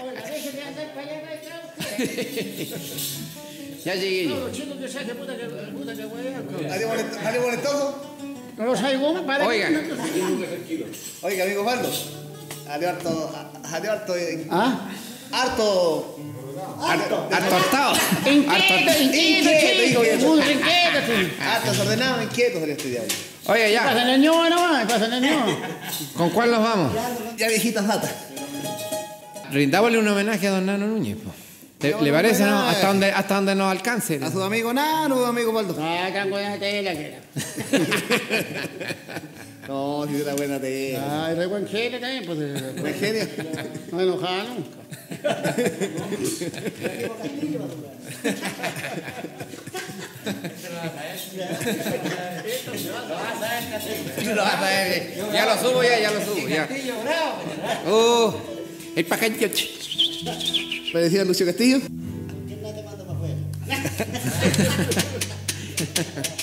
Oiga, déjeme andar para allá, para allá, Ya llegué No, yo. los chicos que saque puta que para Oiga. Oiga, amigo Osvaldo. Salió harto, harto, eh, ¿Ah? harto, harto, Harto hartado. Harto Inquieto, inquieto, Inquieto, harto desordenado, inquieto salió este día. Oye, ya. Pasa en el ño nomás, pasa en el ño. ¿Con cuál nos vamos? Ya viejitas datas. Rindámosle un homenaje a don Nano Núñez. po. ¿Te- ¿Le parece, no? Hasta donde, hasta donde nos alcance. A su amigo Nano, amigo Osvaldo. Ah, can buena tela que era. No, si era buena tela. Ay, re buen genio también, pues. Buen genio. No enojaba nunca. Lo vas a ver. Ya lo subo, ya, ya lo subo. Ya. Uh, el pajarillo. ¿Me decía Lucio Castillo? A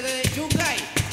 you play.